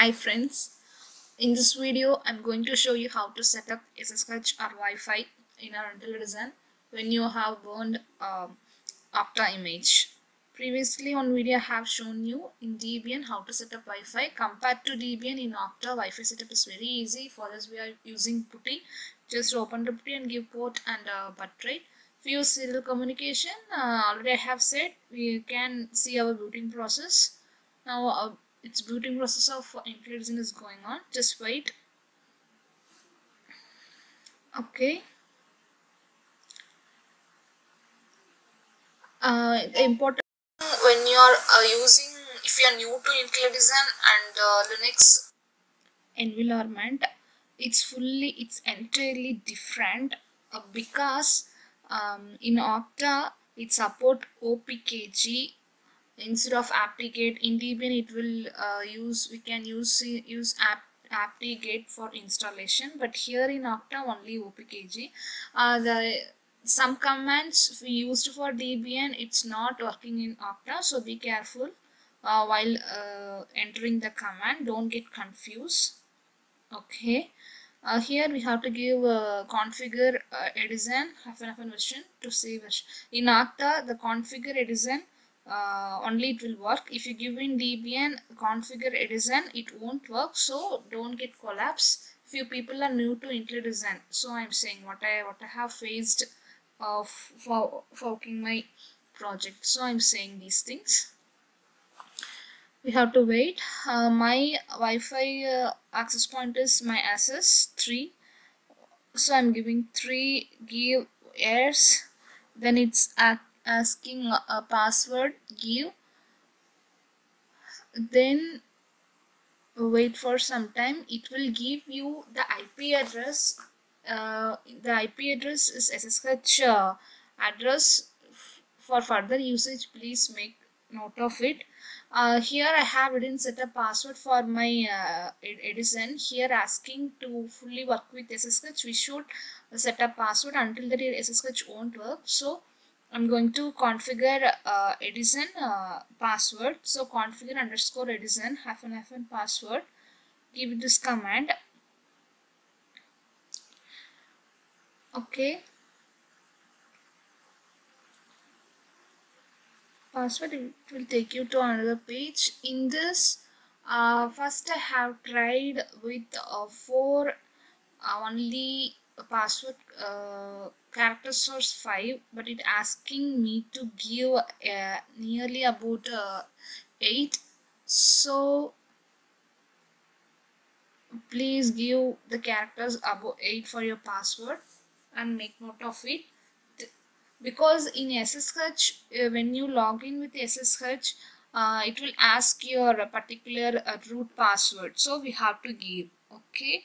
Hi friends, in this video I'm going to show you how to set up SSH or Wi-Fi in our Intel Edison when you have burned um, image. Previously on video I have shown you in Debian how to set up Wi-Fi. Compared to Debian in Yocto, Wi-Fi setup is very easy. For this we are using PuTTY. Just open the PuTTY and give port and uh, bit rate. Serial communication, uh, already I have said we can see our booting process. Now uh, its booting process of Intel Edison is going on. Just wait. Okay. Uh, important when you are uh, using if you are new to Intel Edison and uh, Linux environment it's fully it's entirely different uh, because um, in Yocto it support OPKG instead of apt-get in Debian it will uh, use we can use use app apt-get for installation. But here in Yocto only OPKG uh, the some commands we used for Debian it's not working in Yocto so be careful uh, while uh, entering the command. Don't get confused. Okay. Uh, here we have to give uh, configure uh, Edison hyphen version to save version in Yocto the configure Edison uh, only it will work. If you give in debian configure Edison it won't work. So don't get collapse few people are new to Intel Edison so i'm saying what i what i have faced of for forking my project. So i'm saying these things. We have to wait. Uh, my wi-fi uh, access point is my access 3 so i'm giving 3 give airs. Then it's at asking a password give then wait for some time. It will give you the IP address. Uh, the IP address is SSH uh, address for further usage. Please make note of it. Uh, here I have written set a password for my uh, Edison. Here asking to fully work with SSH we should set a password until that SSH won't work. So I'm going to configure uh, Edison uh, password. So configure underscore Edison hyphen hyphen password. Give this command. Okay. Password it will take you to another page. In this, uh, first I have tried with uh, four uh, only password uh, character source 5 but it asking me to give uh, nearly about uh, 8 so please give the characters above 8 for your password and make note of it. Because in SSH uh, when you log in with SSH uh, it will ask your particular uh, root password. So we have to give okay